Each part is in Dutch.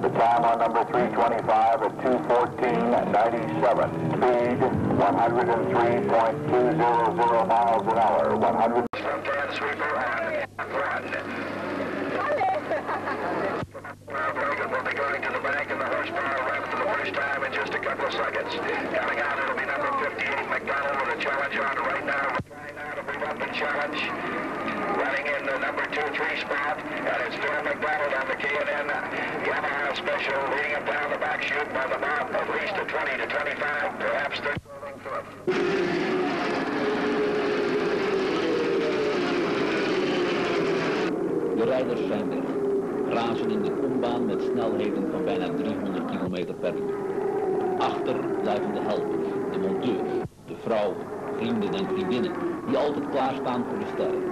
The time on number 325 at 214.97. Speed 103.200 miles an hour. 100. Run. 20 to 25, perhaps 30. De rijders zijn weg. Razen in de kombaan met snelheden van bijna 300 km per uur. Achter blijven de helpers, de monteurs, de vrouwen, vrienden en vriendinnen die altijd klaarstaan voor de sterren.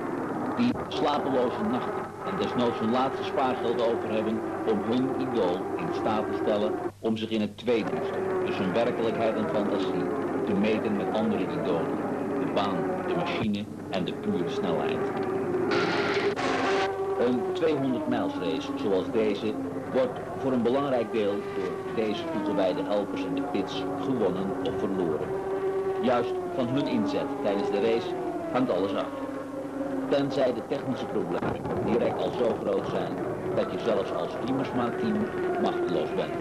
Die slapeloze nachten en desnoods hun laatste spaargeld over hebben om hun idool in staat te stellen om zich in het tweeduurste tussen werkelijkheid en fantasie te meten met andere idolen. De baan, de machine en de pure snelheid. Een 200 mijls race zoals deze wordt voor een belangrijk deel door deze toegewijde helpers in de pits gewonnen of verloren. Juist van hun inzet tijdens de race hangt alles af. Tenzij de technische problemen direct al zo groot zijn dat je zelfs als Riemersma-team machteloos bent.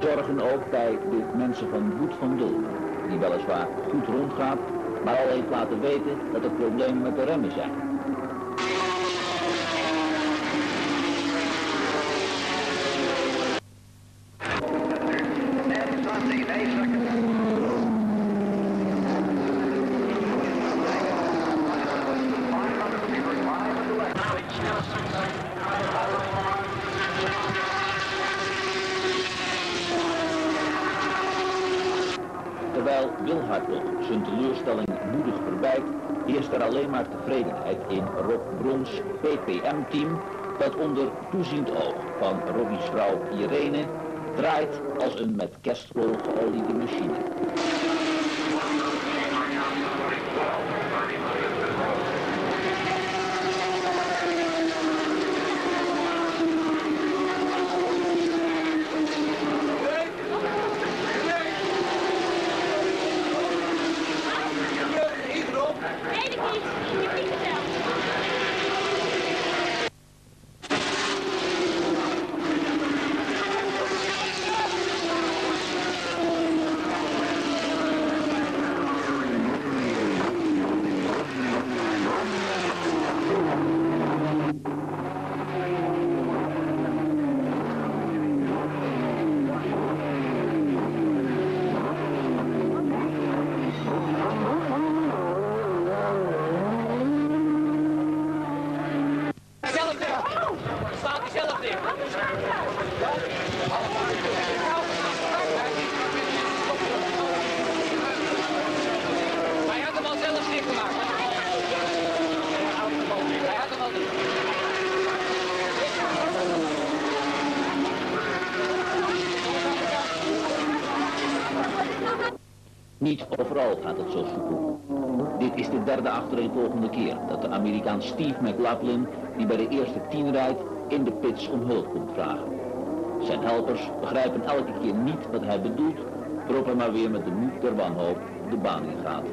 Zorgen ook bij de mensen van Boet van Dulmen, die weliswaar goed rondgaat, maar al heeft laten weten dat er problemen met de remmen zijn. Terwijl Zijn teleurstelling moedig verbijt, heerst er alleen maar tevredenheid in Rob Brons PPM-team dat onder toeziend oog van Robbie's vrouw Irene draait als een met kerstkool geoliede machine. Weet ik niet. Ik heb niet geteld. Zelf dicht. Staat hij zelf dicht. Hij had hem al zelf dicht gemaakt. Hij had hem al dicht. Niet overal gaat het zo soepel. Dit is de derde achtereenvolgende keer dat de Amerikaan Steve McLaughlin, die bij de eerste tien rijdt, in de pits om hulp komt vragen. Zijn helpers begrijpen elke keer niet wat hij bedoelt, waarop maar weer met de moed der wanhoop de baan in gaat.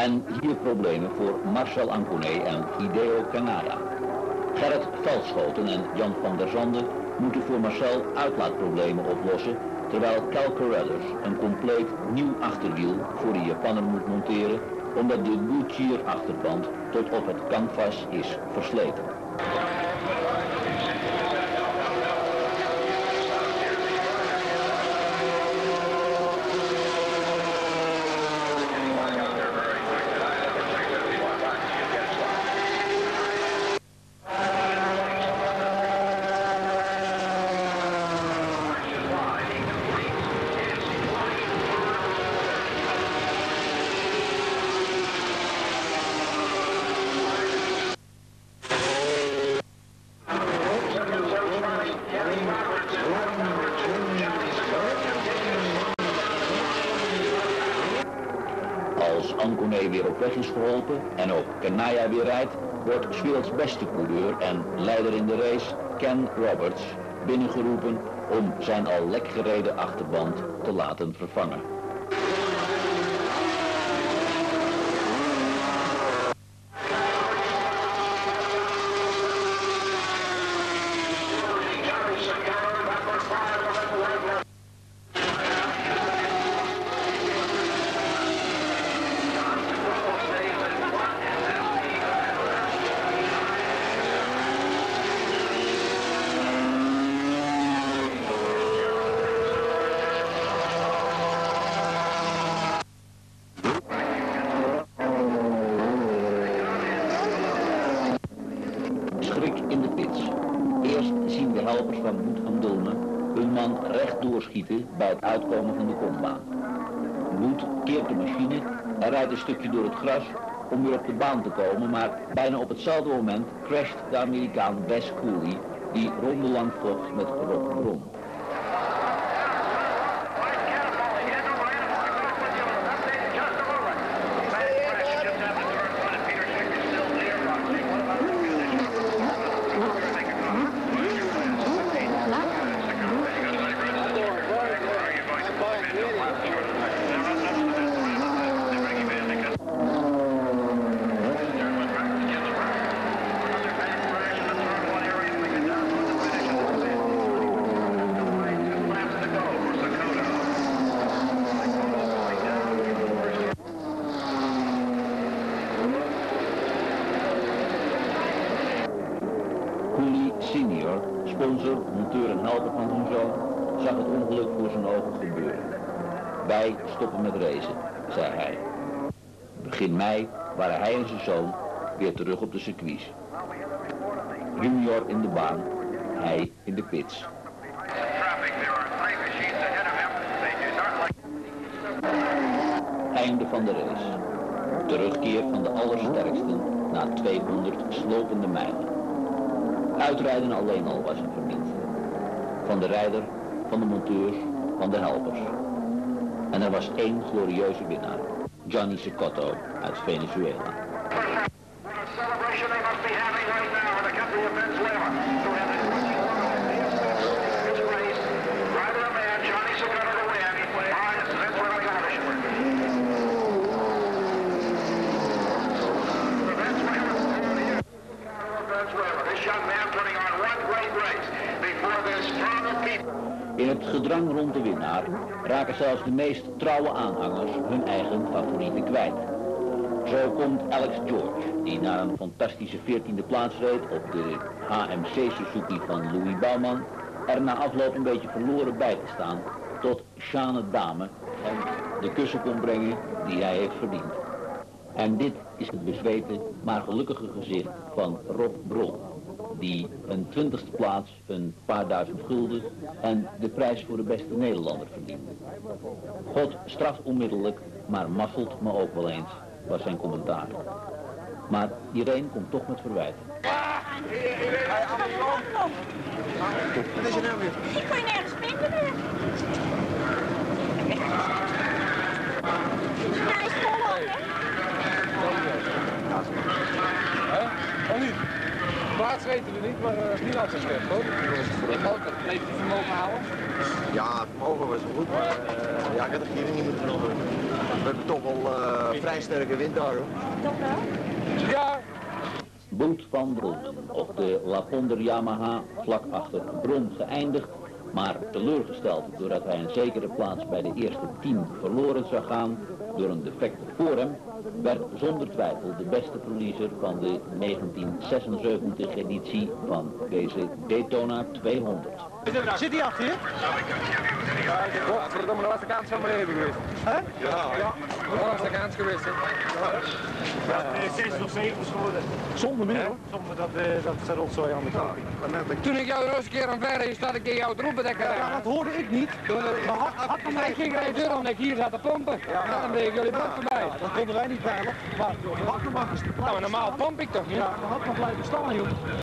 En hier problemen voor Marcel Anconé en Hideo Kanaya. Gerrit Veldschoten en Jan van der Zanden moeten voor Marcel uitlaatproblemen oplossen, terwijl Cal een compleet nieuw achterwiel voor de Japaner moet monteren, omdat de Goodyear achterband tot op het canvas is versleten. Als Anconé weer op weg geholpen en ook Kanaya weer rijdt, wordt Sweels beste coureur en leider in de race, Ken Roberts, binnengeroepen om zijn al lek gereden achterband te laten vervangen. Schrik in de pits. Eerst zien de helpers van Boet van Dulmen hun man recht doorschieten bij het uitkomen van de kombaan. Boet keert de machine en rijdt een stukje door het gras om weer op de baan te komen, maar bijna op hetzelfde moment crasht de Amerikaan Wes Cooley, die rondelang vocht met Rob. Cooley senior, sponsor, monteur en helper van zijn zoon, zag het ongeluk voor zijn ogen gebeuren. Wij stoppen met racen, zei hij. Begin mei waren hij en zijn zoon weer terug op de circuits. Junior in de baan, hij in de pits. Einde van de race. Terugkeer van de allersterksten na 200 slopende mijlen. Uitrijden alleen al was een verdienste. Van de rijder, van de monteurs, van de helpers. En er was één glorieuze winnaar. Johnny Secotto uit Venezuela. Raken zelfs de meest trouwe aanhangers hun eigen favorieten kwijt. Zo komt Alex George, die na een fantastische 14e plaats reed op de HMC Suzuki van Louis Bouwman, er na afloop een beetje verloren bij te staan tot Shane Dame en de kussen kon brengen die hij heeft verdiend. En dit is het bezweten, maar gelukkige gezicht van Rob Brol, die een twintigste plaats, een paar duizend gulden en de prijs voor de beste Nederlander verdiende. God straft onmiddellijk, maar masselt me ook wel eens, was zijn commentaar. Maar iedereen komt toch met verwijten. Wat is er nou weer? Ik kon je nergens vinden meer. Hij is vol hè? Hè? Niet? Plaats weten we niet, maar dat is niet altijd slecht hoor. Heeft hij vermogen houden? Ja, het vermogen was wel goed, maar eh, ja, ik had de giering niet moeten doen. We hebben toch wel eh, vrij sterke wind daar hoor. Toch wel? Ja, Boet van Bronnen op de Laponder Yamaha vlak achter Bron geëindigd, maar teleurgesteld doordat hij een zekere plaats bij de eerste tien verloren zou gaan door een defect voor hem, werd zonder twijfel de beste verliezer van de 1976 editie van deze Daytona 200. Zit hij achter je? Godverdomme, dat was de kans van mijn leven geweest. Hè? Ja. Ja, dat was de kans geweest. hè. 6 of 7 geworden. Zonder meer hoor. Zonder dat, eh, dat ze rotzooi aan de kant. Toen ik jou de eerste keer aan verre zat ik in jouw troependekker. Ja, dat hoorde ik niet. Maar had, had, Maar ik ging bij de deur omdat ik hier zat te pompen. Ja, dan ben ik jullie boot voorbij. dat konden wij niet veilig. Maar nog maar eens te Nou, normaal pomp ik toch niet? Ja, had nog blijven staan joh.